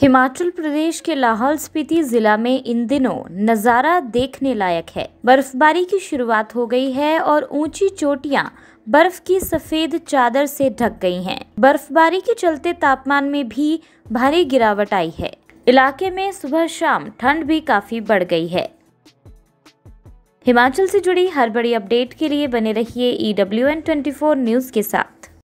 हिमाचल प्रदेश के लाहौल स्पीति जिला में इन दिनों नज़ारा देखने लायक है। बर्फबारी की शुरुआत हो गई है और ऊँची चोटियाँ बर्फ़ की सफ़ेद चादर से ढक गई हैं। बर्फबारी के चलते तापमान में भी भारी गिरावट आई है। इलाके में सुबह शाम ठंड भी काफ़ी बढ़ गई है। हिमाचल से जुड़ी हर बड़ी अपडेट के लिए बने रहिए E W N twenty news के साथ।